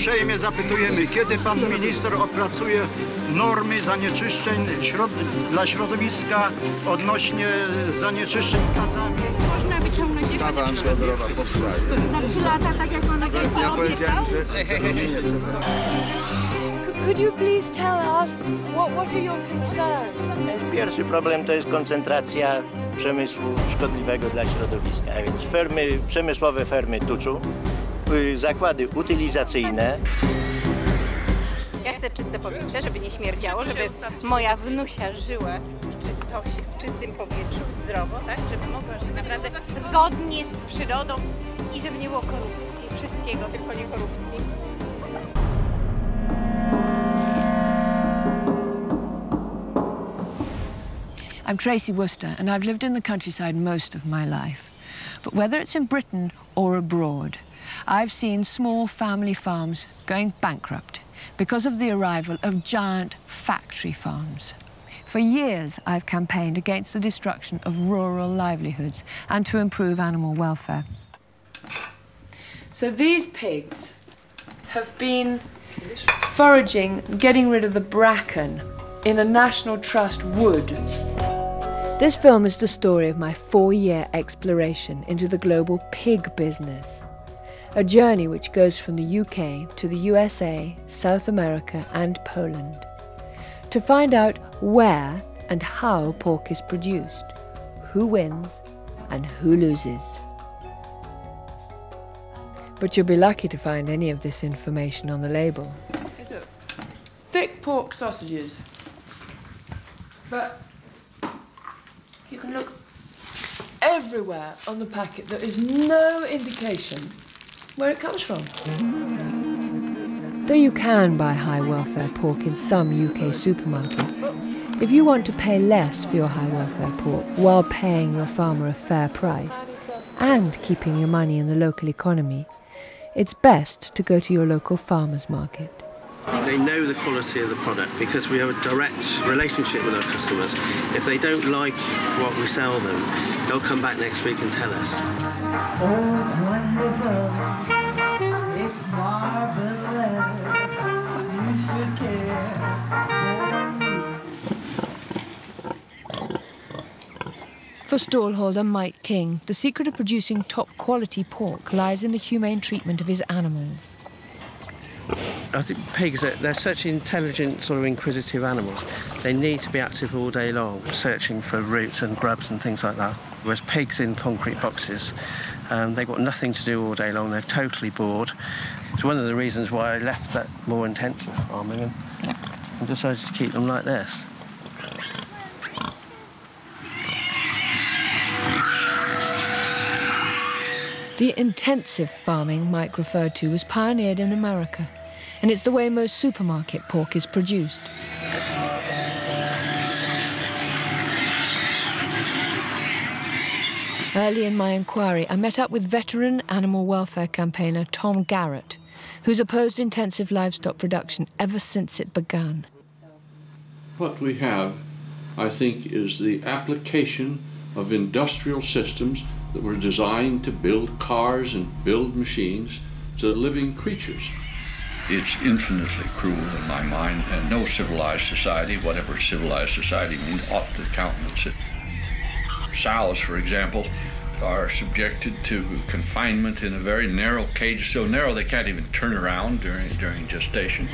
Uprzejmie zapytujemy, kiedy pan minister opracuje normy zanieczyszczeń środ dla środowiska odnośnie zanieczyszczeń gazami? Można wyciągnąć Ustawa antyodorowa powstaje. na trzy lata, tak jak on Ja powiedziałem, że Could you please tell us what, what are your concerns? Pierwszy problem to jest koncentracja przemysłu szkodliwego dla środowiska, a więc fermy, przemysłowe fermy tuczu, zakłady utylizacyjne, Ja chcę czyste powietrze, żeby nie śmierdziało, żeby moja wnusia żyła w czystości, w czystym powietrzu, zdrowo, tak? Żeby mogła żyć naprawdę zgodnie z przyrodą i żeby nie było korupcji. Wszystkiego, tylko nie korupcji. I'm Tracy Worcester, and I've lived in the countryside most of my life. But whether it's in Britain or abroad, I've seen small family farms going bankrupt because of the arrival of giant factory farms. For years, I've campaigned against the destruction of rural livelihoods and to improve animal welfare. So these pigs have been foraging, getting rid of the bracken in a National Trust wood this film is the story of my four year exploration into the global pig business. A journey which goes from the UK to the USA, South America, and Poland. To find out where and how pork is produced, who wins and who loses. But you'll be lucky to find any of this information on the label. Thick pork sausages. But you can look everywhere on the packet. There is no indication where it comes from. Though you can buy high welfare pork in some UK supermarkets, if you want to pay less for your high welfare pork while paying your farmer a fair price and keeping your money in the local economy, it's best to go to your local farmer's market. They know the quality of the product because we have a direct relationship with our customers. If they don't like what we sell them, they'll come back next week and tell us. Oh, it's wonderful. It's marvelous. You should care. For stallholder Mike King, the secret of producing top quality pork lies in the humane treatment of his animals. I think pigs, are, they're such intelligent, sort of inquisitive animals. They need to be active all day long, searching for roots and grubs and things like that. Whereas pigs in concrete boxes, um, they've got nothing to do all day long. They're totally bored. It's one of the reasons why I left that more intensive farming and, and decided to keep them like this. The intensive farming Mike referred to was pioneered in America, and it's the way most supermarket pork is produced. Early in my inquiry, I met up with veteran animal welfare campaigner Tom Garrett, who's opposed intensive livestock production ever since it began. What we have, I think, is the application of industrial systems that were designed to build cars and build machines to living creatures. It's infinitely cruel in my mind, and no civilized society, whatever civilized society means, ought to countenance it. Sows, for example, are subjected to confinement in a very narrow cage, so narrow they can't even turn around during, during gestation.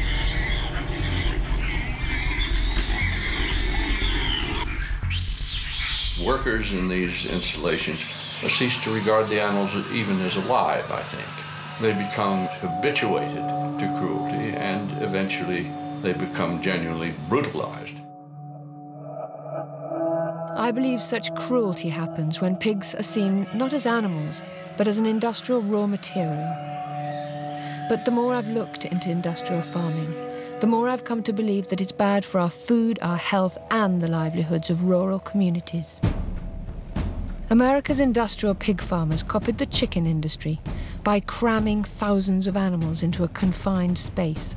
Workers in these installations cease to regard the animals even as alive, I think. They become habituated to cruelty and eventually they become genuinely brutalized. I believe such cruelty happens when pigs are seen not as animals, but as an industrial raw material. But the more I've looked into industrial farming, the more I've come to believe that it's bad for our food, our health, and the livelihoods of rural communities. America's industrial pig farmers copied the chicken industry by cramming thousands of animals into a confined space.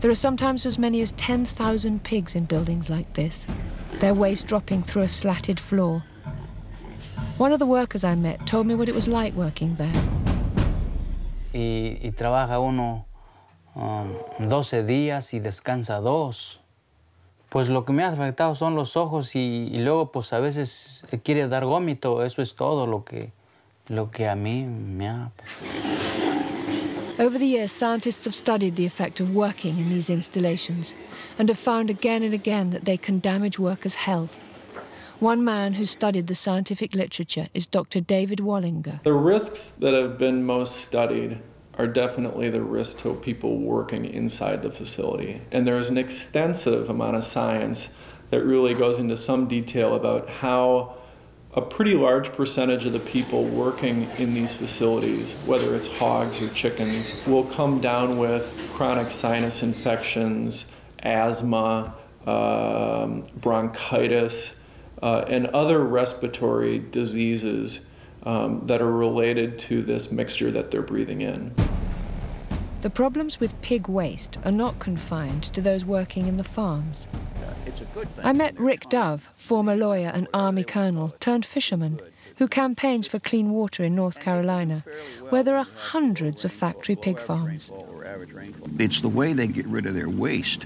There are sometimes as many as 10,000 pigs in buildings like this, their waste dropping through a slatted floor. One of the workers I met told me what it was like working there. y, y trabaja uno um, 12 días y descansa dos. Pues lo que me ha afectado son los ojos y, y luego pues a veces quiere dar gómito, eso es todo lo que, lo que a mí me ha... Over the years, scientists have studied the effect of working in these installations and have found again and again that they can damage workers' health. One man who studied the scientific literature is Dr. David Wallinga. The risks that have been most studied are definitely the risk to people working inside the facility. And there is an extensive amount of science that really goes into some detail about how a pretty large percentage of the people working in these facilities, whether it's hogs or chickens, will come down with chronic sinus infections, asthma, um, bronchitis, uh, and other respiratory diseases um, that are related to this mixture that they're breathing in. The problems with pig waste are not confined to those working in the farms. I met Rick Dove, former lawyer and Army colonel turned fisherman, who campaigns for clean water in North Carolina, where there are hundreds of factory pig farms. It's the way they get rid of their waste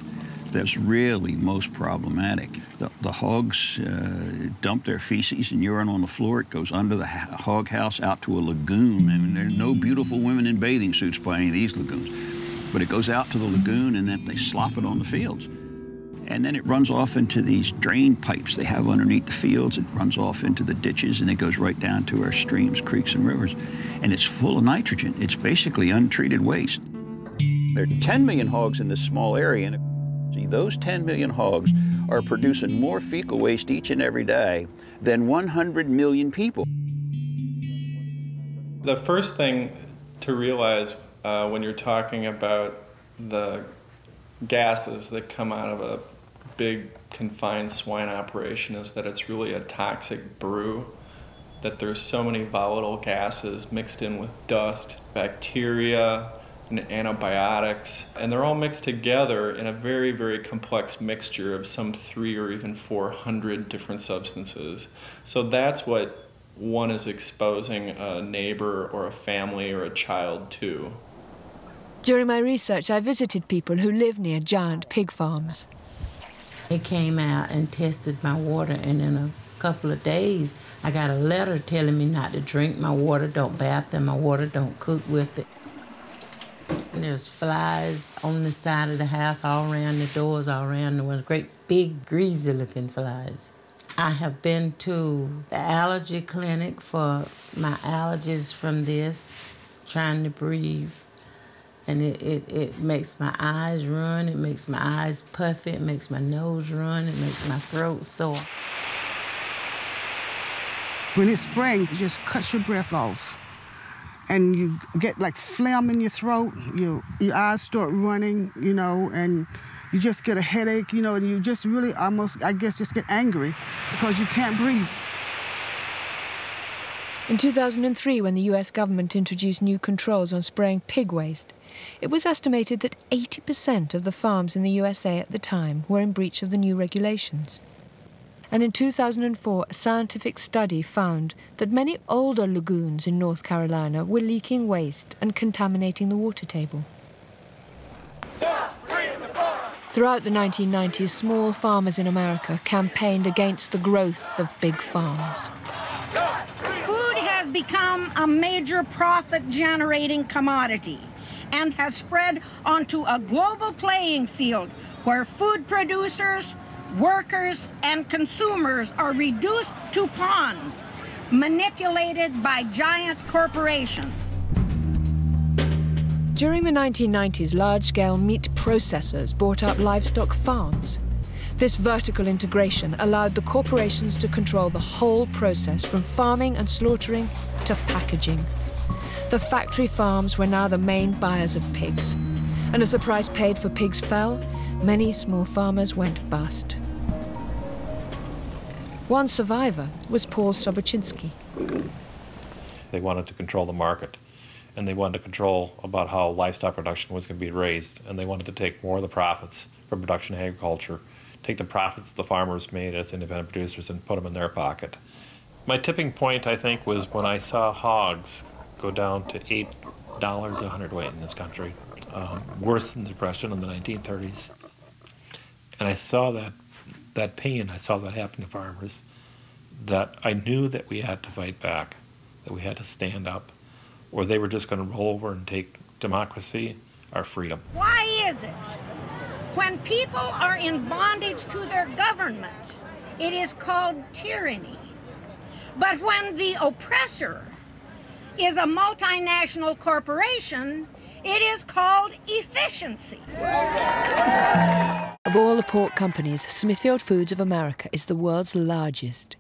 that's really most problematic. The, the hogs uh, dump their feces and urine on the floor. It goes under the hog house out to a lagoon. I mean, there's no beautiful women in bathing suits by any of these lagoons. But it goes out to the lagoon and then they slop it on the fields. And then it runs off into these drain pipes they have underneath the fields. It runs off into the ditches and it goes right down to our streams, creeks, and rivers. And it's full of nitrogen. It's basically untreated waste. There are 10 million hogs in this small area. And See, those 10 million hogs are producing more fecal waste each and every day than 100 million people. The first thing to realize uh, when you're talking about the gases that come out of a big confined swine operation is that it's really a toxic brew that there's so many volatile gases mixed in with dust bacteria and antibiotics and they're all mixed together in a very very complex mixture of some three or even 400 different substances so that's what one is exposing a neighbor or a family or a child to During my research, I visited people who live near giant pig farms. They came out and tested my water, and in a couple of days, I got a letter telling me not to drink my water, don't bath in my water, don't cook with it. There's flies on the side of the house, all around the doors, all around the windows, great big greasy looking flies. I have been to the allergy clinic for my allergies from this, trying to breathe and it, it, it makes my eyes run, it makes my eyes puffy, it makes my nose run, it makes my throat sore. When it's spring, it just cuts your breath off. And you get like phlegm in your throat, your, your eyes start running, you know, and you just get a headache, you know, and you just really almost, I guess, just get angry because you can't breathe. In 2003, when the US government introduced new controls on spraying pig waste, it was estimated that 80% of the farms in the USA at the time were in breach of the new regulations. And in 2004, a scientific study found that many older lagoons in North Carolina were leaking waste and contaminating the water table. Throughout the 1990s, small farmers in America campaigned against the growth of big farms. Food has become a major profit generating commodity and has spread onto a global playing field where food producers, workers, and consumers are reduced to pawns manipulated by giant corporations. During the 1990s, large scale meat processors bought up livestock farms. This vertical integration allowed the corporations to control the whole process from farming and slaughtering to packaging. The factory farms were now the main buyers of pigs. And as the price paid for pigs fell, many small farmers went bust. One survivor was Paul Sobocinski. They wanted to control the market, and they wanted to control about how livestock production was going to be raised, and they wanted to take more of the profits from production agriculture, take the profits the farmers made as independent producers and put them in their pocket. My tipping point, I think, was when I saw hogs go down to eight dollars a hundredweight in this country, um, worse than the depression in the 1930s. And I saw that that pain. I saw that happen to farmers. That I knew that we had to fight back, that we had to stand up, or they were just going to roll over and take democracy, our freedom. Why is it when people are in bondage to their government, it is called tyranny? But when the oppressor is a multinational corporation, it is called efficiency. Of all the pork companies, Smithfield Foods of America is the world's largest.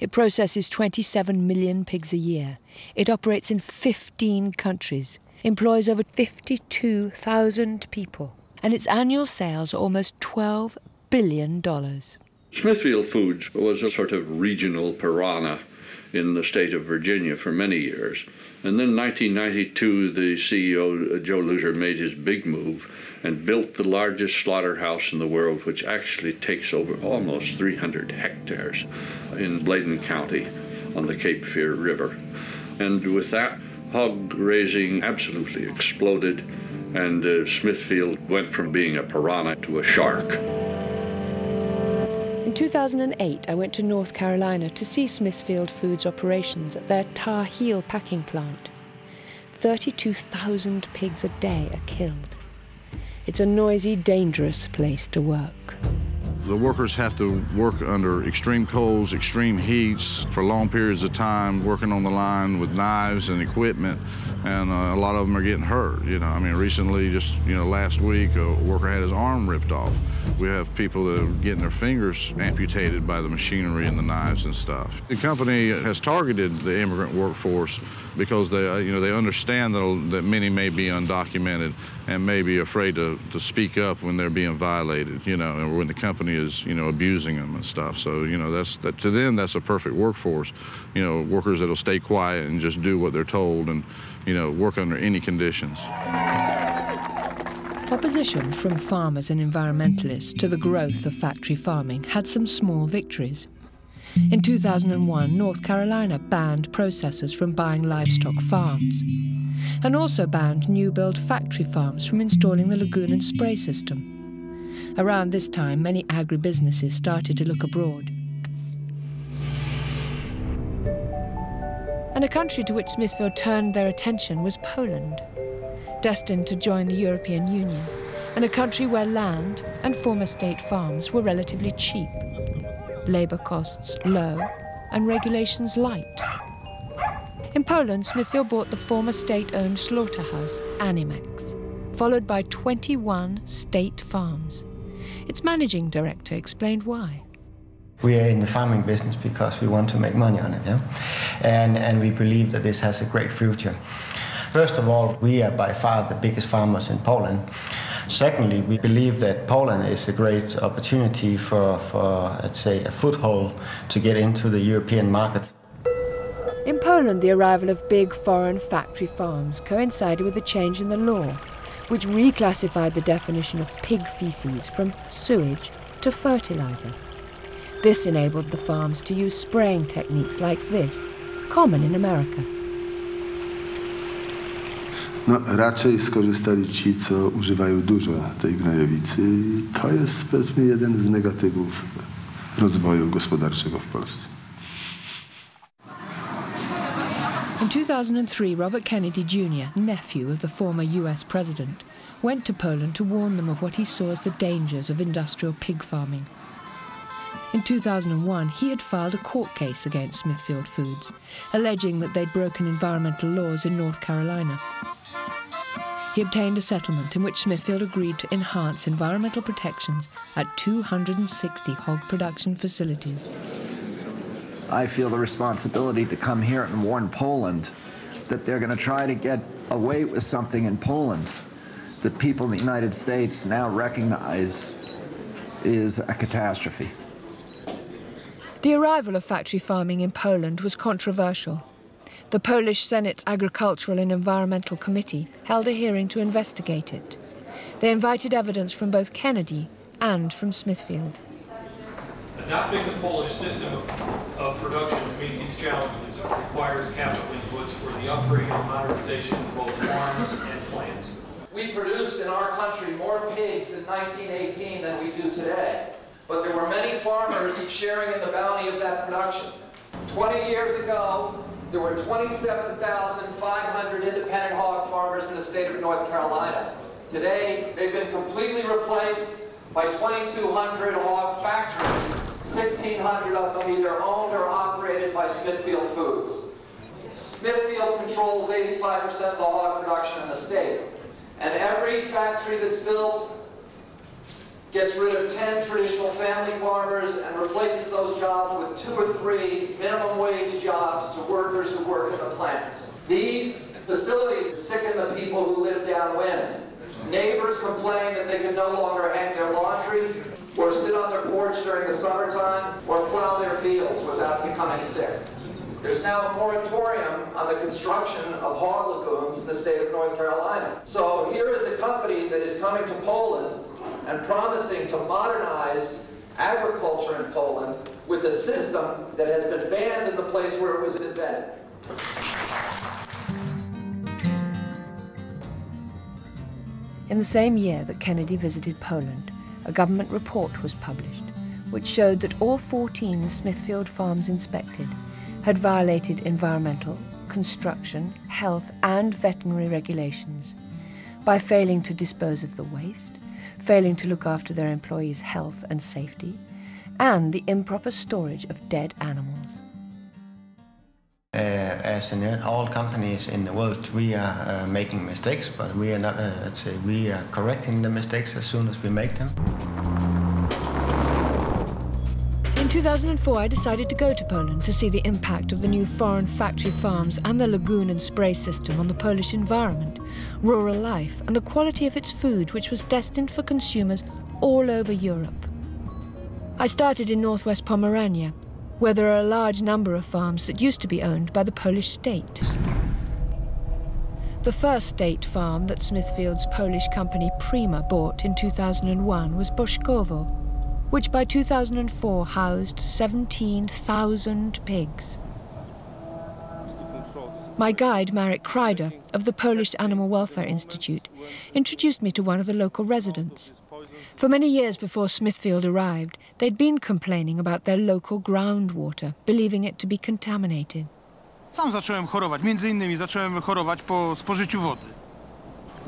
It processes 27 million pigs a year. It operates in 15 countries, employs over 52,000 people, and its annual sales are almost $12 billion. Smithfield Foods was a sort of regional piranha in the state of Virginia for many years. And then in 1992, the CEO, uh, Joe Luter, made his big move and built the largest slaughterhouse in the world, which actually takes over almost 300 hectares in Bladen County on the Cape Fear River. And with that, hog raising absolutely exploded, and uh, Smithfield went from being a piranha to a shark. In 2008, I went to North Carolina to see Smithfield Foods operations at their Tar Heel packing plant. 32,000 pigs a day are killed. It's a noisy, dangerous place to work. The workers have to work under extreme colds, extreme heats for long periods of time, working on the line with knives and equipment, and uh, a lot of them are getting hurt. You know, I mean, recently, just you know, last week, a worker had his arm ripped off. We have people that are getting their fingers amputated by the machinery and the knives and stuff. The company has targeted the immigrant workforce because they, uh, you know, they understand that, that many may be undocumented and may be afraid to, to speak up when they're being violated, you know, and when the company is, you know, abusing them and stuff. So, you know, that's that to them that's a perfect workforce. You know, workers that'll stay quiet and just do what they're told and, you know, work under any conditions. Opposition from farmers and environmentalists to the growth of factory farming had some small victories. In 2001, North Carolina banned processors from buying livestock farms and also banned new build factory farms from installing the lagoon and spray system. Around this time, many agribusinesses started to look abroad. And a country to which Smithfield turned their attention was Poland, destined to join the European Union, and a country where land and former state farms were relatively cheap, labour costs low, and regulations light. In Poland, Smithfield bought the former state-owned slaughterhouse, Animex, followed by 21 state farms. Its managing director explained why. We are in the farming business because we want to make money on it, yeah? And, and we believe that this has a great future. First of all, we are by far the biggest farmers in Poland. Secondly, we believe that Poland is a great opportunity for, for let's say, a foothold to get into the European market. In Poland, the arrival of big foreign factory farms coincided with a change in the law, which reclassified the definition of pig feces from sewage to fertilizer. This enabled the farms to use spraying techniques like this, common in America. No, raczej skorzystali ci, co używają dużo tej gnojowicy. I to jest, powiedzmy, jeden z negatywów rozwoju gospodarczego w Polsce. In 2003, Robert Kennedy Jr., nephew of the former US president, went to Poland to warn them of what he saw as the dangers of industrial pig farming. In 2001, he had filed a court case against Smithfield Foods, alleging that they'd broken environmental laws in North Carolina. He obtained a settlement in which Smithfield agreed to enhance environmental protections at 260 hog production facilities. I feel the responsibility to come here and warn Poland that they're going to try to get away with something in Poland that people in the United States now recognize is a catastrophe. The arrival of factory farming in Poland was controversial. The Polish Senate's Agricultural and Environmental Committee held a hearing to investigate it. They invited evidence from both Kennedy and from Smithfield. Adopting the Polish system of, of production to meet these challenges requires capital inputs for the upgrade and modernization of both farms and plants. We produced in our country more pigs in 1918 than we do today. But there were many farmers sharing in the bounty of that production. 20 years ago, there were 27,500 independent hog farmers in the state of North Carolina. Today, they've been completely replaced by 2,200 hog factories, 1,600 of them either owned or operated by Smithfield Foods. Smithfield controls 85% of the hog production in the state. And every factory that's built gets rid of 10 traditional family farmers and replaces those jobs with two or three minimum wage jobs to workers who work in the plants. These facilities sicken the people who live downwind. Neighbors complain that they can no longer hang their laundry or sit on their porch during the summertime or plow their fields without becoming sick. There's now a moratorium on the construction of hog lagoons in the state of North Carolina. So here is a company that is coming to Poland and promising to modernize agriculture in Poland with a system that has been banned in the place where it was invented. In the same year that Kennedy visited Poland, a government report was published which showed that all 14 Smithfield farms inspected had violated environmental, construction, health, and veterinary regulations by failing to dispose of the waste, failing to look after their employees' health and safety, and the improper storage of dead animals. Uh, as in all companies in the world, we are uh, making mistakes, but we are not. Uh, let's say we are correcting the mistakes as soon as we make them. In 2004, I decided to go to Poland to see the impact of the new foreign factory farms and the lagoon and spray system on the Polish environment, rural life, and the quality of its food, which was destined for consumers all over Europe. I started in northwest Pomerania, where there are a large number of farms that used to be owned by the Polish state. The first state farm that Smithfield's Polish company Prima bought in 2001 was Boszkowo, which by 2004 housed 17,000 pigs. My guide, Marek Kryda, of the Polish Animal Welfare Institute, introduced me to one of the local residents. For many years before Smithfield arrived, they'd been complaining about their local groundwater, believing it to be contaminated. Sam zacząłem chorować, między innymi zacząłem chorować po spożyciu wody.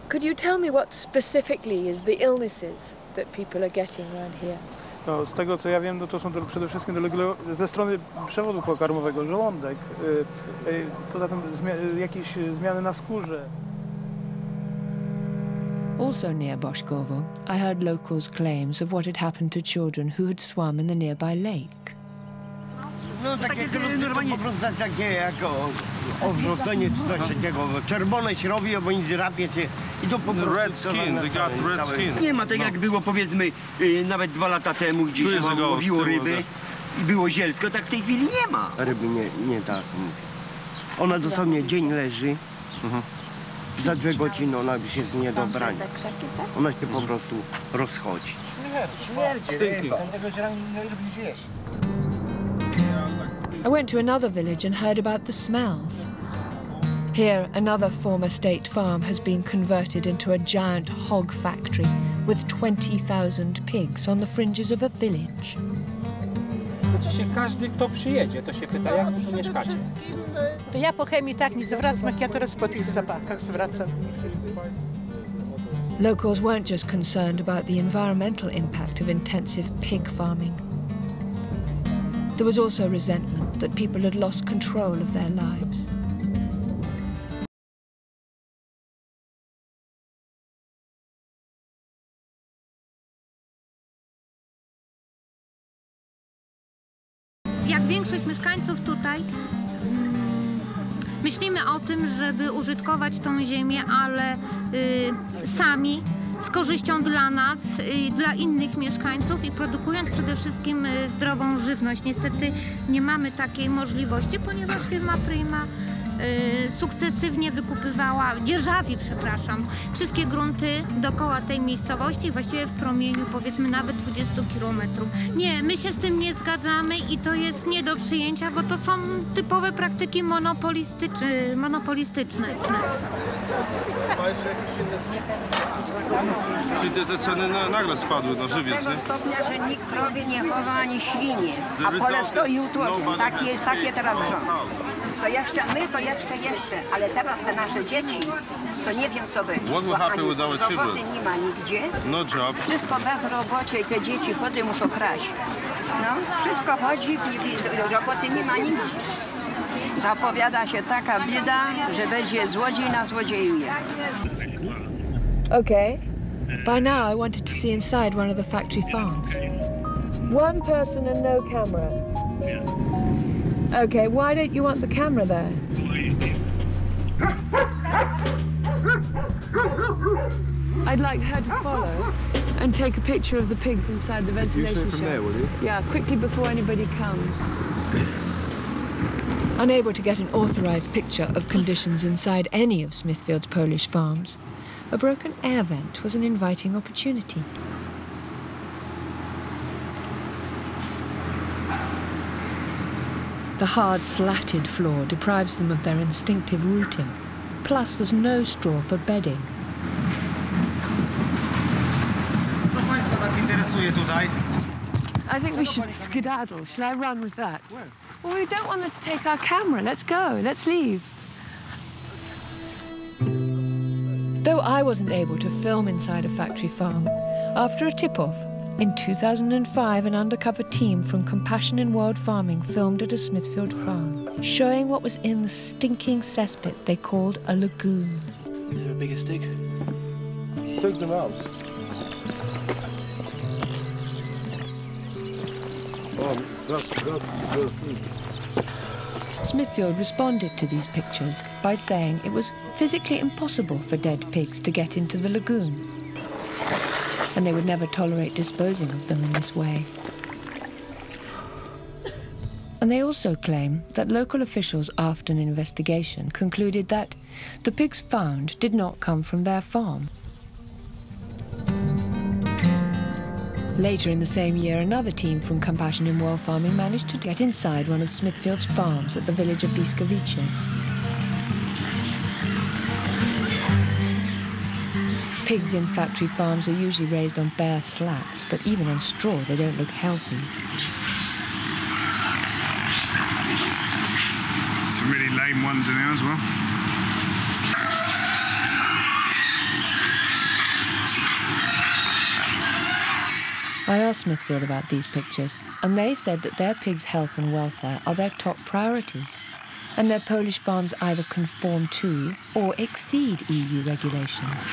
Could you tell me what specifically is the illnesses that people are getting around here? Z tego co ja wiem, no to są to przede wszystkim dolegle ze strony przewodu pokarmowego, żołądek, y, y, poza tym zmia- jakieś zmiany na skórze. Also near Boszkowo, I heard locals' claims of what had happened to children who had swum in the nearby lake. No takie normalnie po prostu takie jak o, obrzucenie czy coś takiego. Czerwone się robi, albo nic drapie cię i to po prostu... Red skin, they got red całe- skin. Nie ma tak jak było powiedzmy y, nawet dwa lata temu, gdzie się łowiło ryby i było zielsko, tak w tej chwili nie ma. Ryby nie, nie tak. Ona dosłownie dzień leży. Za dwie godziny ona już jest nie do brania. Ona się po prostu rozchodzi. Śmierć ryba. I went to another village and heard about the smells. Here, another former state farm has been converted into a giant hog factory with 20,000 pigs on the fringes of a village. To każdy, kto przyjedzie, to się pyta, jak wy tu mieszkacie. To ja po chemii tak nie zwracam, jak ja teraz po tych zapachach zwracam. Locals weren't just concerned about the environmental impact of intensive pig farming. There was also resentment that people had lost control of their lives. Jak większość mieszkańców tutaj, mm, myślimy o tym, żeby użytkować tą ziemię, ale y, sami z korzyścią dla nas, dla innych mieszkańców i produkując przede wszystkim y, zdrową żywność. Niestety nie mamy takiej możliwości, ponieważ firma Prima y, sukcesywnie wykupywała, dzierżawi, przepraszam, wszystkie grunty dookoła tej miejscowości, właściwie w promieniu powiedzmy nawet 20 kilometrów. Nie, my się z tym nie zgadzamy i to jest nie do przyjęcia, bo to są typowe praktyki monopolistyczne. monopolistyczne. Czyli te, te ceny na, nagle spadły na żywiec, tego nie? stopnia, że nikt krowy nie chowa ani świnie, a There is pole no- stoi nobody has jest, takie teraz rząd. To jeszcze, my to jeszcze, jeszcze, ale teraz te nasze dzieci, to nie wiem co będzie. What will bo happen ani with our roboty children? nie ma nigdzie, No job. wszystko bez robocie i te dzieci chody muszą kraść. No, wszystko chodzi i i roboty nie ma nigdzie. Zapowiada się taka bieda, że będzie złodziej na złodziejuje. Okay. By now, I wanted to see inside one of the factory farms. One person and no camera. Okay, why don't you want the camera there? I'd like her to follow and take a picture of the pigs inside the ventilation from shaft. there, will you? Yeah, quickly before anybody comes. Unable to get an authorized picture of conditions inside any of Smithfield's Polish farms, a broken air vent was an inviting opportunity. The hard slatted floor deprives them of their instinctive rooting. Plus, there's no straw for bedding. Co Państwa tak interesuje tutaj? I think we should skedaddle. Shall I run with that? Well, we don't want them to take our camera. Let's go. Let's leave. Though I wasn't able to film inside a factory farm, after a tip off, in 2005, an undercover team from Compassion in World Farming filmed at a Smithfield farm, showing what was in the stinking cesspit they called a lagoon. Is there a bigger stick? Take them out. Oh, that's, that's, that's Smithfield responded to these pictures by saying it was physically impossible for dead pigs to get into the lagoon, and they would never tolerate disposing of them in this way. And they also claim that local officials, after an investigation, concluded that the pigs found did not come from their farm. Later in the same year, another team from Compassion in World Farming managed to get inside one of Smithfield's farms at the village of Viskovice. Pigs in factory farms are usually raised on bare slats, but even on straw they don't look healthy. Some really lame ones in there as well. I asked Smithfield about these pictures, and they said that their pigs' health and welfare are their top priorities, and their Polish farms either conform to or exceed EU regulations.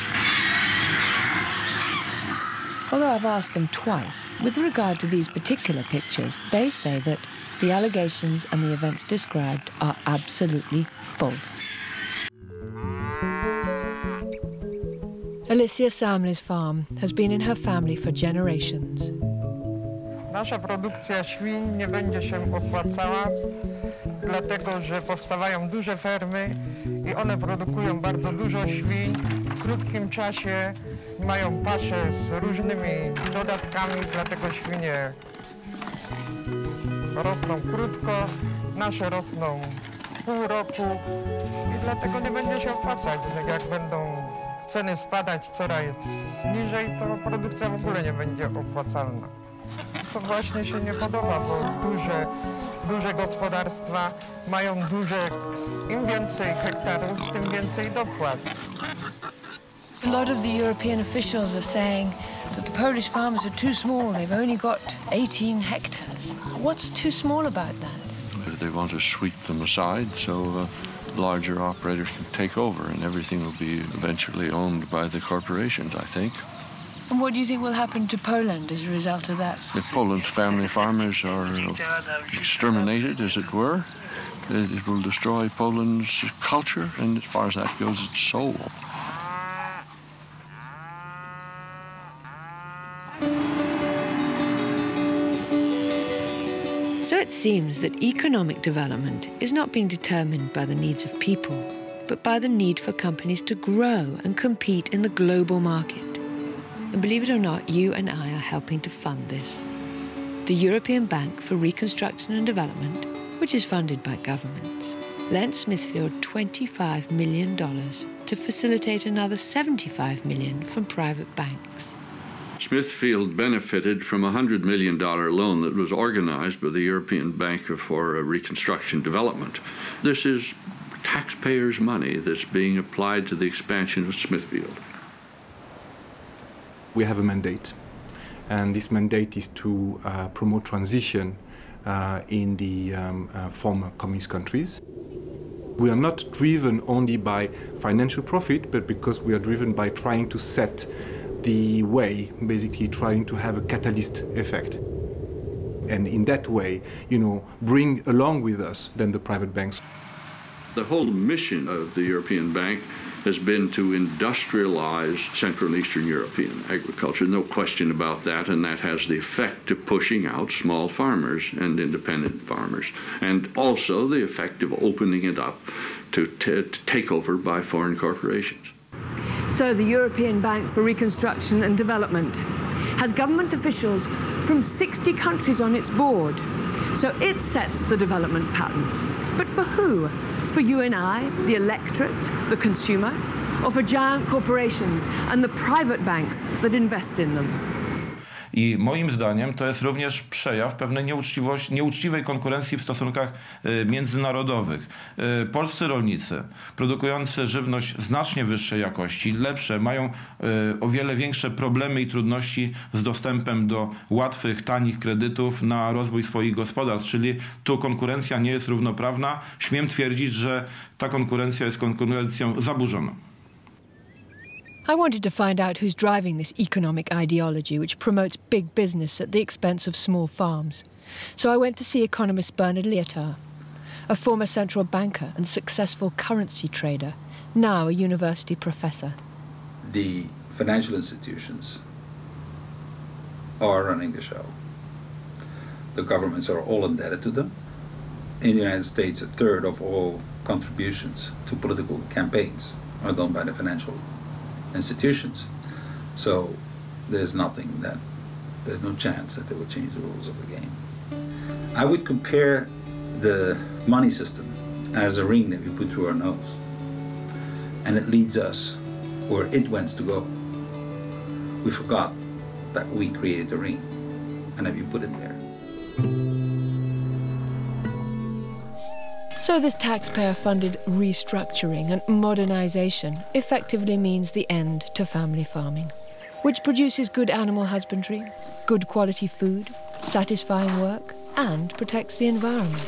Although I've asked them twice, with regard to these particular pictures, they say that the allegations and the events described are absolutely false. Alicia Samley's farm has been in her family for generations. Nasza produkcja świń nie będzie się opłacała, dlatego że powstawają duże fermy i one produkują bardzo dużo świń. W krótkim czasie mają pasze z różnymi dodatkami, dlatego świnie rosną krótko, nasze rosną pół roku i dlatego nie będzie się opłacać. Jak będą ceny spadać coraz niżej, to produkcja w ogóle nie będzie opłacalna. To właśnie się nie podoba, bo duże, duże gospodarstwa mają duże, im więcej hektarów, tym więcej dopłat. A lot of the European officials are saying that the Polish farmers are too small. They've only got 18 hectares. What's too small about that? They want to sweep them aside so uh, larger operators can take over and everything will be eventually owned by the corporations, I think. And what do you think will happen to Poland as a result of that? If Poland's family farmers are exterminated, as it were, it it will destroy Poland's culture and, as far as that goes, its soul. It seems that economic development is not being determined by the needs of people, but by the need for companies to grow and compete in the global market. And believe it or not, you and I are helping to fund this. The European Bank for Reconstruction and Development, which is funded by governments, lent Smithfield $25 million to facilitate another 75 million from private banks. Smithfield benefited from a $100 million loan that was organized by the European Bank for Reconstruction Development. This is taxpayers' money that's being applied to the expansion of Smithfield. We have a mandate, and this mandate is to uh, promote transition uh, in the um, uh, former communist countries. We are not driven only by financial profit, but because we are driven by trying to set the way, basically trying to have a catalyst effect. And in that way, you know, bring along with us then the private banks. The whole mission of the European Bank has been to industrialize Central and Eastern European agriculture. No question about that, and that has the effect of pushing out small farmers and independent farmers, and also the effect of opening it up to, to take over by foreign corporations. So the European Bank for Reconstruction and Development has government officials from 60 countries on its board. So it sets the development pattern. But for who? For you and I, the electorate, the consumer, or for giant corporations and the private banks that invest in them? I moim zdaniem to jest również przejaw pewnej nieuczciwości, nieuczciwej konkurencji w stosunkach y, międzynarodowych. Y, polscy rolnicy produkujący żywność znacznie wyższej jakości, lepsze, mają y, o wiele większe problemy i trudności z dostępem do łatwych, tanich kredytów na rozwój swoich gospodarstw, czyli tu konkurencja nie jest równoprawna. Śmiem twierdzić, że ta konkurencja jest konkurencją zaburzoną. I wanted to find out who's driving this economic ideology which promotes big business at the expense of small farms. So I went to see economist Bernard Lietaer, a former central banker and successful currency trader, now a university professor. The financial institutions are running the show. The governments are all indebted to them. In the United States, a third of all contributions to political campaigns are done by the financial institutions. So there's nothing that, there's no chance that they will change the rules of the game. I would compare the money system as a ring that we put through our nose. And it leads us where it wants to go. We forgot that we created the ring and that we put it there. So this taxpayer-funded restructuring and modernisation effectively means the end to family farming, which produces good animal husbandry, good quality food, satisfying work, and protects the environment.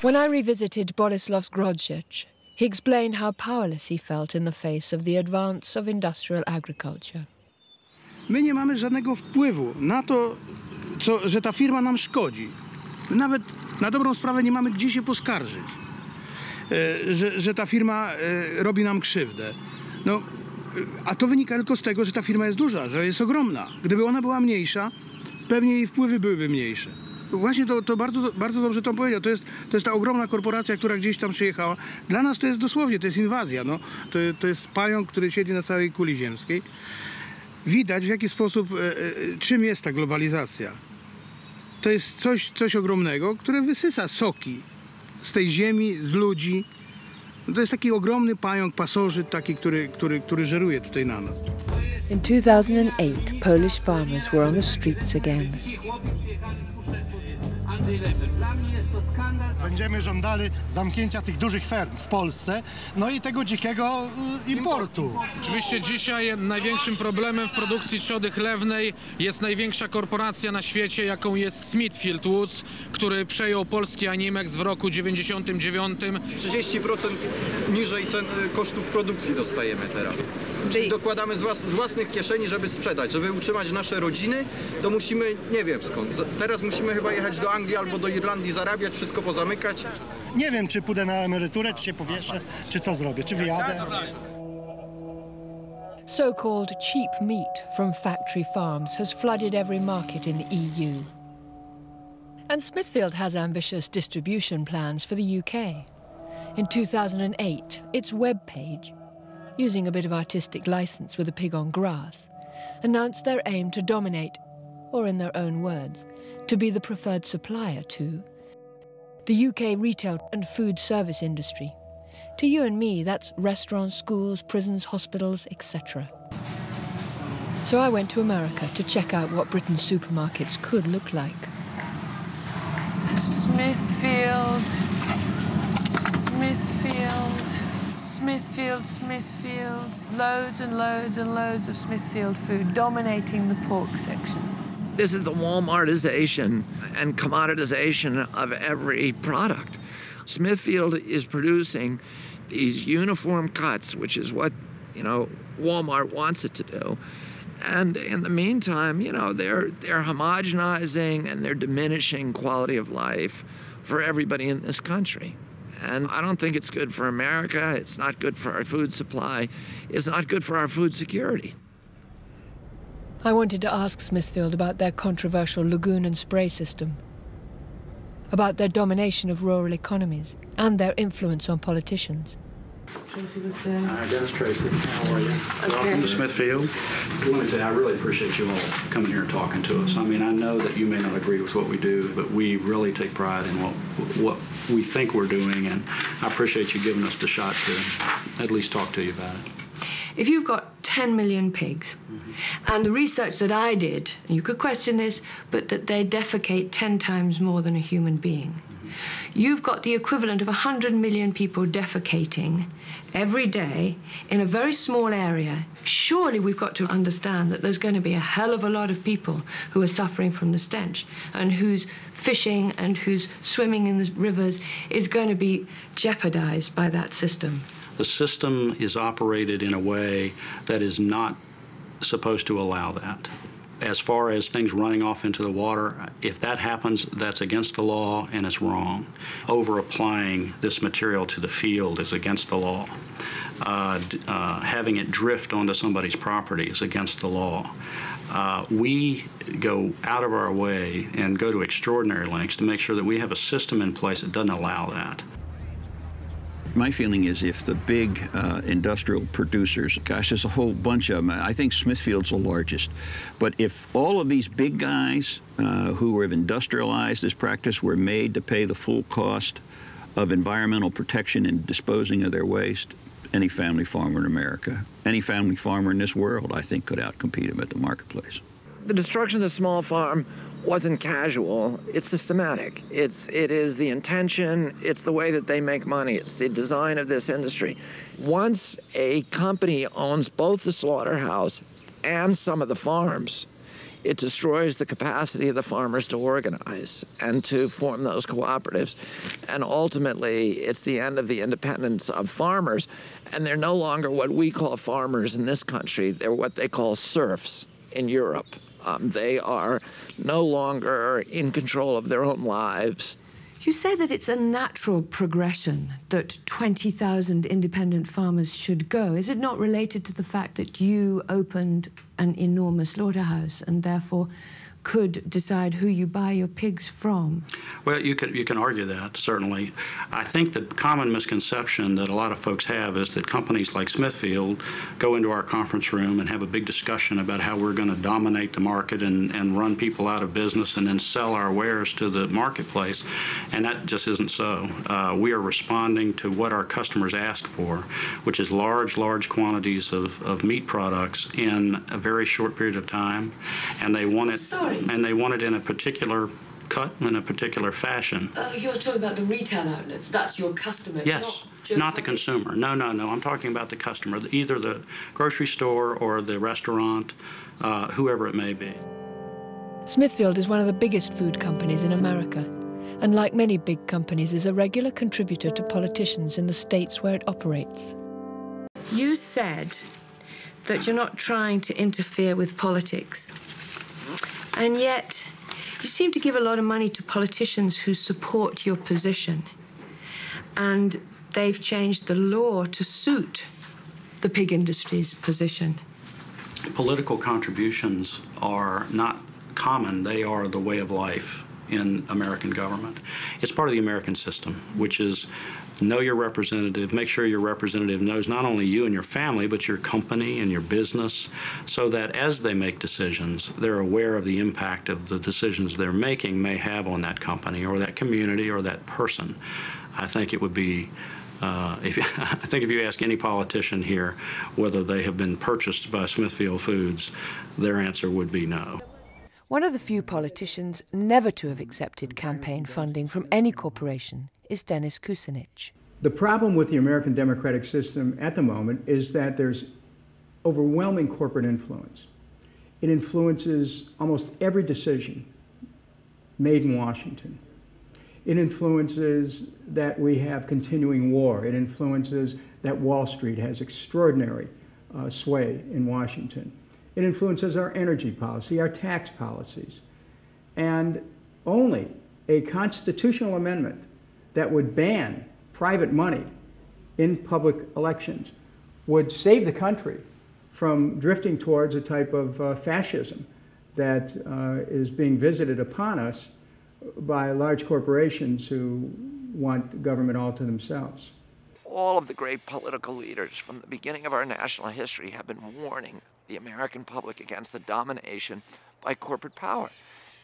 When I revisited Borislav's Grodziec, he explained how powerless he felt in the face of the advance of industrial agriculture. My nie mamy żadnego wpływu na to, co, że ta firma nam szkodzi. Nawet na dobrą sprawę nie mamy gdzie się poskarżyć, e, że, że ta firma e, robi nam krzywdę. No, e, a to wynika tylko z tego, że ta firma jest duża, że jest ogromna. Gdyby ona była mniejsza, pewnie jej wpływy byłyby mniejsze. Właśnie to, to bardzo, bardzo dobrze to powiedział. To jest, to jest ta ogromna korporacja, która gdzieś tam przyjechała. Dla nas to jest dosłownie, to jest inwazja. No. To, to jest pająk, który siedzi na całej kuli ziemskiej. Widać w jaki sposób, czym jest ta globalizacja to jest coś, coś ogromnego, które wysysa soki z tej ziemi, z ludzi. To jest taki ogromny pająk, pasożyt taki, który, który, który żeruje tutaj na nas. In 2008, Polish farmers were on the streets again. Będziemy żądali zamknięcia tych dużych ferm w Polsce, no i tego dzikiego y, importu. Oczywiście dzisiaj największym problemem w produkcji trzody chlewnej jest największa korporacja na świecie, jaką jest Smithfield Woods, który przejął polski Animex w roku 99. 30% niżej cen y, kosztów produkcji dostajemy teraz. Czyli dokładamy z, włas z własnych kieszeni, żeby sprzedać. Żeby utrzymać nasze rodziny, to musimy, nie wiem skąd, teraz musimy chyba jechać do Anglii albo do Irlandii zarabiać, wszystko pozamykać. Nie wiem, czy pójdę na emeryturę, czy się powieszę, czy co zrobię, czy wyjadę. So-called cheap meat from factory farms has flooded every market in the EU. And Smithfield has ambitious distribution plans for the UK. In 2008, its web page, using a bit of artistic license with a pig on grass, announced their aim to dominate, or in their own words, to be the preferred supplier to the UK retail and food service industry. To you and me, that's restaurants, schools, prisons, hospitals, etc. So I went to America to check out what Britain's supermarkets could look like. Smithfield, Smithfield, Smithfield, Smithfield. Loads and loads and loads of Smithfield food dominating the pork section. This is the Walmartization and commoditization of every product. Smithfield is producing these uniform cuts, which is what, you know, Walmart wants it to do. And in the meantime, you know, they're they're homogenizing and they're diminishing quality of life for everybody in this country. And I don't think it's good for America. It's not good for our food supply. It's not good for our food security. I wanted to ask Smithfield about their controversial lagoon and spray system, about their domination of rural economies, and their influence on politicians. Tracy was there. Hi, Dennis Tracy. How are you? Welcome to Smithfield. I want to say I really appreciate you all coming here and talking to us. I mean, I know that you may not agree with what we do, but we really take pride in what what we think we're doing, and I appreciate you giving us the shot to at least talk to you about it. If you've got 10 million pigs, mm-hmm. and the research that I did, and you could question this, but that they defecate 10 times more than a human being. You've got the equivalent of 100 million people defecating every day in a very small area. Surely we've got to understand that there's going to be a hell of a lot of people who are suffering from the stench and whose fishing and whose swimming in the rivers is going to be jeopardized by that system. The system is operated in a way that is not supposed to allow that. As far as things running off into the water, if that happens, that's against the law and it's wrong. Over applying this material to the field is against the law. Uh, uh, having it drift onto somebody's property is against the law. Uh, we go out of our way and go to extraordinary lengths to make sure that we have a system in place that doesn't allow that. My feeling is if the big uh, industrial producers, gosh, there's a whole bunch of them. I think Smithfield's the largest. But if all of these big guys uh, who have industrialized this practice were made to pay the full cost of environmental protection and disposing of their waste, any family farmer in America, any family farmer in this world, I think, could outcompete them at the marketplace. The destruction of the small farm wasn't casual. It's systematic. It's it is the intention. It's the way that they make money. It's the design of this industry. Once a company owns both the slaughterhouse and some of the farms, it destroys the capacity of the farmers to organize and to form those cooperatives. And ultimately, it's the end of the independence of farmers. And they're no longer what we call farmers in this country, they're what they call serfs in Europe. Um, they are no longer in control of their own lives. You say that it's a natural progression that 20,000 independent farmers should go. Is it not related to the fact that you opened an enormous slaughterhouse and therefore could decide who you buy your pigs from? Well, you can you can argue that certainly. I think the common misconception that a lot of folks have is that companies like Smithfield go into our conference room and have a big discussion about how we're going to dominate the market and, and run people out of business and then sell our wares to the marketplace, and that just isn't so. Uh, we are responding to what our customers ask for, which is large, large quantities of, of meat products in a very short period of time, and they want it. Sorry. And they want it in a particular cut in a particular fashion. Oh, you're talking about the retail outlets. That's your customer. Yes, not the consumer. No, no, no. I'm talking about the customer, either the grocery store or the restaurant, uh, whoever it may be. Smithfield is one of the biggest food companies in America, and like many big companies, is a regular contributor to politicians in the states where it operates. You said that you're not trying to interfere with politics, and yet you seem to give a lot of money to politicians who support your position, and they've changed the law to suit the pig industry's position. Political contributions are not common, they are the way of life in American government. It's part of the American system, which is know your representative, make sure your representative knows not only you and your family, but your company and your business, so that as they make decisions, they're aware of the impact of the decisions they're making may have on that company or that community or that person. I think it would be uh, if, I think if you ask any politician here whether they have been purchased by Smithfield Foods, their answer would be no. One of the few politicians never to have accepted campaign funding from any corporation is Dennis Kucinich. The problem with the American democratic system at the moment is that there's overwhelming corporate influence. It influences almost every decision made in Washington. It influences that we have continuing war. It influences that Wall Street has extraordinary uh, sway in Washington. It influences our energy policy, our tax policies. And only a constitutional amendment that would ban private money in public elections would save the country from drifting towards a type of uh, fascism that uh, is being visited upon us by large corporations who want government all to themselves. All of the great political leaders from the beginning of our national history have been warning the American public against the domination by corporate power.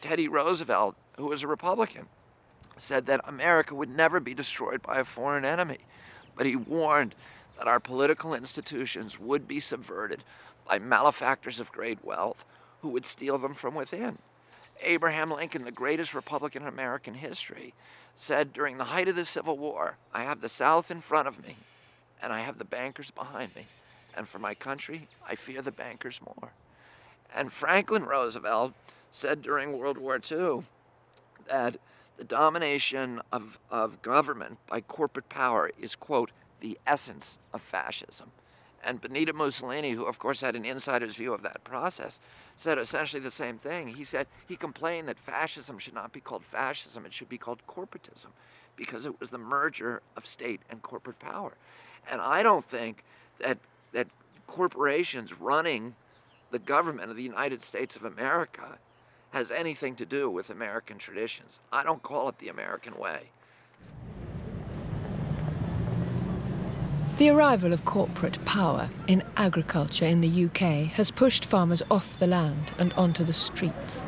Teddy Roosevelt, who was a Republican, said that America would never be destroyed by a foreign enemy. But he warned that our political institutions would be subverted by malefactors of great wealth who would steal them from within. Abraham Lincoln, the greatest Republican in American history, said during the height of the Civil War, I have the South in front of me and I have the bankers behind me. And for my country, I fear the bankers more. And Franklin Roosevelt said during World War II that the domination of, of government by corporate power is, quote, the essence of fascism. And Benito Mussolini, who of course had an insider's view of that process, said essentially the same thing. He said he complained that fascism should not be called fascism, it should be called corporatism, because it was the merger of state and corporate power. And I don't think that corporations running the government of the United States of America has anything to do with American traditions. I don't call it the American way. The arrival of corporate power in agriculture in the UK has pushed farmers off the land and onto the streets.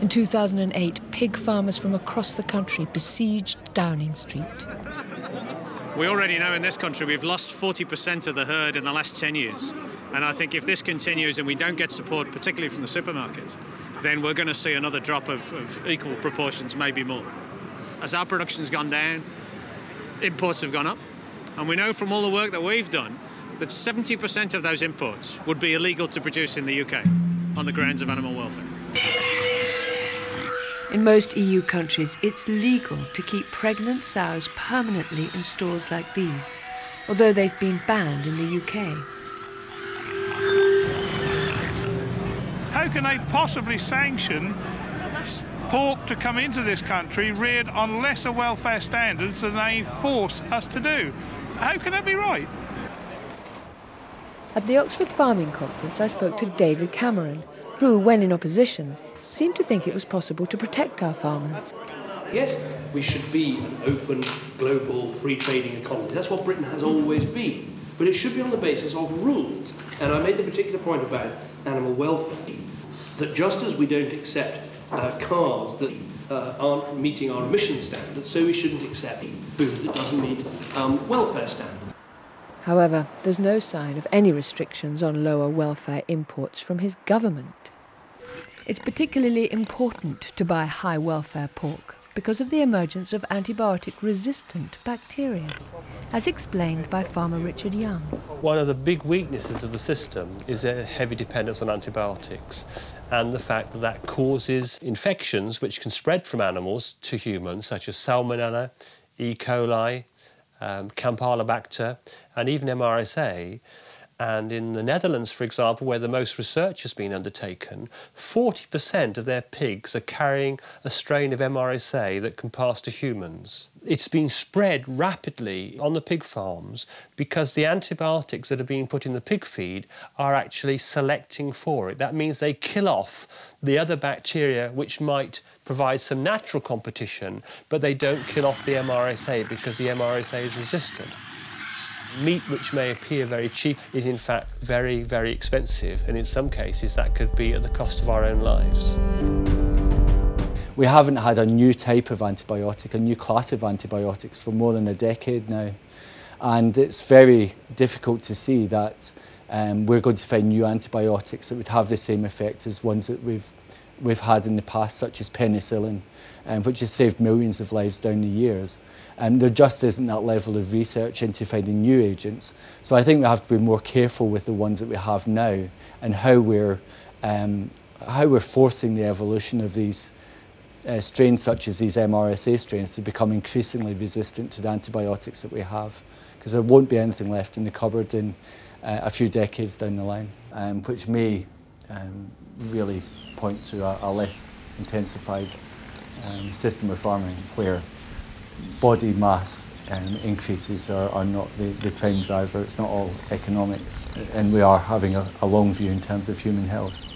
In 2008, pig farmers from across the country besieged Downing Street. We already know in this country we've lost 40% of the herd in the last 10 years. And I think if this continues and we don't get support, particularly from the supermarkets, then we're going to see another drop of, of equal proportions, maybe more. As our production's gone down, imports have gone up. And we know from all the work that we've done that 70% of those imports would be illegal to produce in the UK on the grounds of animal welfare. In most EU countries, it's legal to keep pregnant sows permanently in stores like these, although they've been banned in the UK. How can they possibly sanction pork to come into this country reared on lesser welfare standards than they force us to do? How can that be right? At the Oxford Farming Conference, I spoke to David Cameron, who, when in opposition, seemed to think it was possible to protect our farmers. Yes, we should be an open, global, free trading economy. That's what Britain has always been. But it should be on the basis of rules. And I made the particular point about animal welfare that just as we don't accept uh, cars that uh, aren't meeting our emission standards, so we shouldn't accept food that doesn't meet um, welfare standards. However, there's no sign of any restrictions on lower welfare imports from his government. It's particularly important to buy high welfare pork because of the emergence of antibiotic resistant bacteria, as explained by farmer Richard Young. One of the big weaknesses of the system is a heavy dependence on antibiotics and the fact that that causes infections which can spread from animals to humans, such as Salmonella, E. coli, um, Campylobacter, and even MRSA. And in the Netherlands, for example, where the most research has been undertaken, 40% of their pigs are carrying a strain of MRSA that can pass to humans. It's been spread rapidly on the pig farms because the antibiotics that are being put in the pig feed are actually selecting for it. That means they kill off the other bacteria which might provide some natural competition, but they don't kill off the MRSA because the MRSA is resistant meat which may appear very cheap is in fact very, very expensive, and in some cases that could be at the cost of our own lives. We haven't had a new type of antibiotic, a new class of antibiotics for more than a decade now. And it's very difficult to see that um, we're going to find new antibiotics that would have the same effect as ones that we've, we've had in the past, such as penicillin, um, which has saved millions of lives down the years. And there just isn't that level of research into finding new agents. So I think we have to be more careful with the ones that we have now and how we're, um, how we're forcing the evolution of these uh, strains such as these MRSA strains to become increasingly resistant to the antibiotics that we have because there won't be anything left in the cupboard in uh, a few decades down the line, um, which may um, really point to a, a less intensified um, system of farming where body mass um, increases are, are not the, the prime driver. It's not all economics. And we are having a, a long view in terms of human health.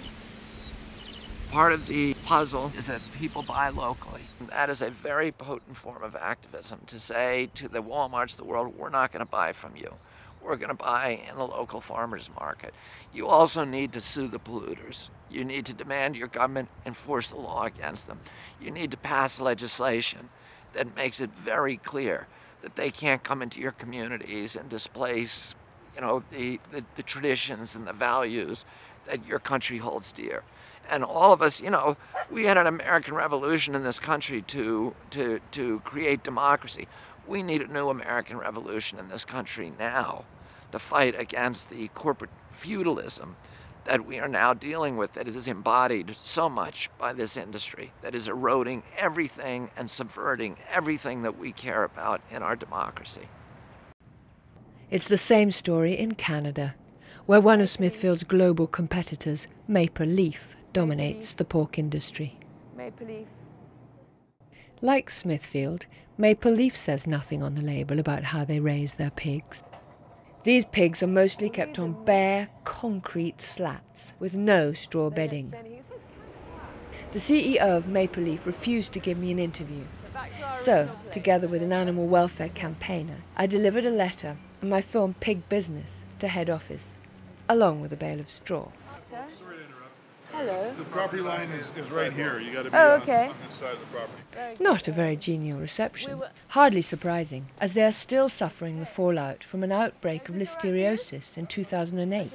Part of the puzzle is that people buy locally. That is a very potent form of activism to say to the Walmarts of the world, we're not going to buy from you. We're going to buy in the local farmers market. You also need to sue the polluters. You need to demand your government enforce the law against them. You need to pass legislation that makes it very clear that they can't come into your communities and displace, you know, the, the, the traditions and the values that your country holds dear. And all of us, you know, we had an American Revolution in this country to, to, to create democracy. We need a new American Revolution in this country now to fight against the corporate feudalism that we are now dealing with that is embodied so much by this industry that is eroding everything and subverting everything that we care about in our democracy. It's the same story in Canada, where one of Smithfield's global competitors, Maple Leaf, dominates the pork industry. Maple Leaf. Like Smithfield, Maple Leaf says nothing on the label about how they raise their pigs. These pigs are mostly kept on bare, concrete slats with no straw bedding. The CEO of Maple Leaf refused to give me an interview. So, together with an animal welfare campaigner, I delivered a letter and my film Pig Business to head office, along with a bale of straw. Hello. The property line is, is right here. You got to be Oh, on- okay. on, this side of the property. Not a very genial reception. Hardly surprising, as they are still suffering the fallout from an outbreak of listeriosis in 2008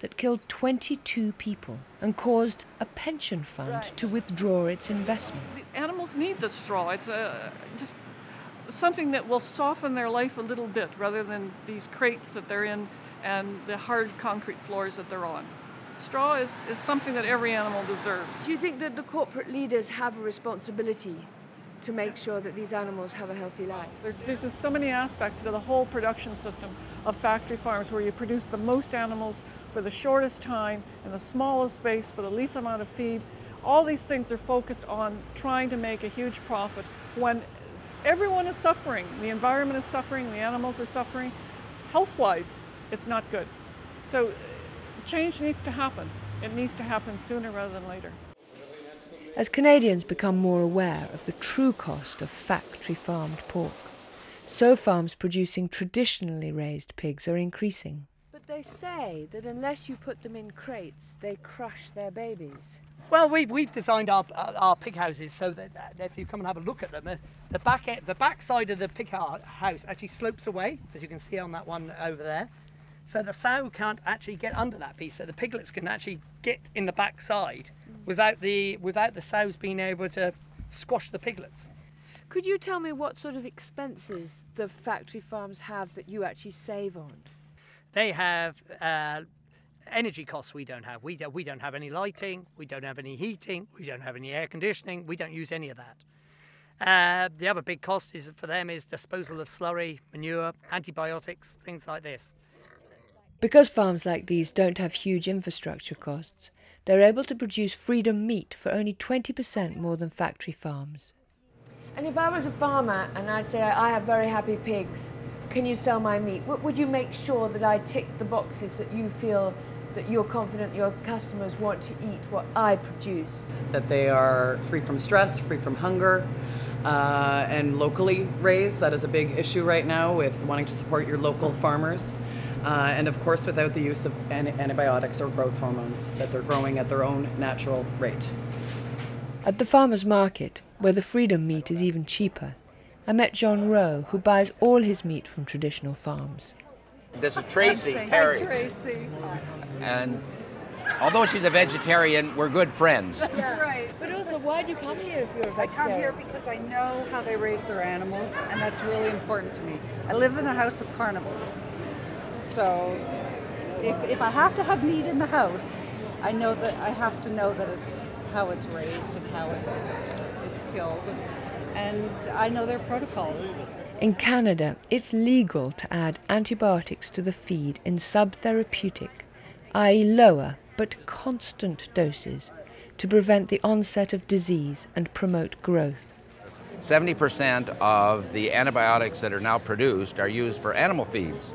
that killed 22 people and caused a pension fund to withdraw its investment. Animals need the straw. It's a, just something that will soften their life a little bit rather than these crates that they're in and the hard concrete floors that they're on. Straw is, is something that every animal deserves. Do you think that the corporate leaders have a responsibility to make sure that these animals have a healthy life? There's, there's just so many aspects to the whole production system of factory farms where you produce the most animals for the shortest time in the smallest space for the least amount of feed. All these things are focused on trying to make a huge profit when everyone is suffering. The environment is suffering, the animals are suffering. Health wise, it's not good. So change needs to happen. It needs to happen sooner rather than later. As Canadians become more aware of the true cost of factory farmed pork, so farms producing traditionally raised pigs are increasing. But they say that unless you put them in crates, they crush their babies. Well, we've, we've designed our, our our pig houses so that, that if you come and have a look at them, uh, the back the back side of the pig house actually slopes away, as you can see on that one over there. So the sow can't actually get under that piece. So the piglets can actually get in the back side without the without the sows being able to squash the piglets. Could you tell me what sort of expenses the factory farms have that you actually save on? They have uh, energy costs we don't have. We don't, we don't have any lighting, we don't have any heating, we don't have any air conditioning, we don't use any of that. Uh, the other big cost is for them is disposal of slurry, manure, antibiotics, things like this. Because farms like these don't have huge infrastructure costs, they're able to produce freedom meat for only 20% more than factory farms. And if I was a farmer and I say I have very happy pigs, can you sell my meat? Would you make sure that I tick the boxes that you feel that you're confident your customers want to eat what I produce? That they are free from stress, free from hunger, uh, and locally raised. That is a big issue right now with wanting to support your local farmers. Uh, and of course, without the use of an antibiotics or growth hormones, that they're growing at their own natural rate. At the farmer's market, where the freedom meat is even cheaper, I met John Rowe, who buys all his meat from traditional farms. This is Tracy Terry. Tracy. And although she's a vegetarian, we're good friends. That's right. But also, why do you come here if you're a I come here because I know how they raise their animals, and that's really important to me. I live in a house of carnivores. So if, if I have to have meat in the house, I know that I have to know that it's how it's raised and how it's it's killed and, and I know their protocols. In Canada, it's legal to add antibiotics to the feed in subtherapeutic, i.e., lower but constant doses to prevent the onset of disease and promote growth. 70% of the antibiotics that are now produced are used for animal feeds.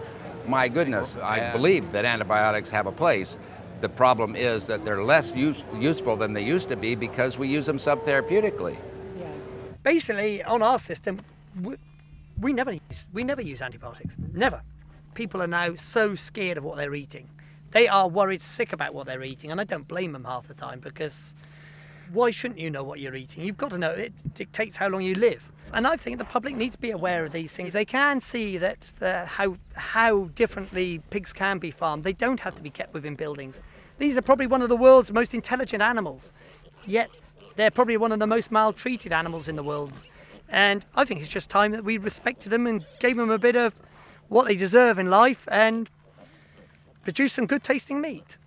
My goodness, I believe that antibiotics have a place. The problem is that they're less use, useful than they used to be because we use them subtherapeutically. Yeah. Basically, on our system, we, we never use, we never use antibiotics. Never. People are now so scared of what they're eating. They are worried sick about what they're eating, and I don't blame them half the time because why shouldn't you know what you're eating? You've got to know. It dictates how long you live. And I think the public needs to be aware of these things. They can see that uh, how how differently pigs can be farmed. They don't have to be kept within buildings. These are probably one of the world's most intelligent animals, yet they're probably one of the most maltreated animals in the world. And I think it's just time that we respected them and gave them a bit of what they deserve in life and produce some good tasting meat.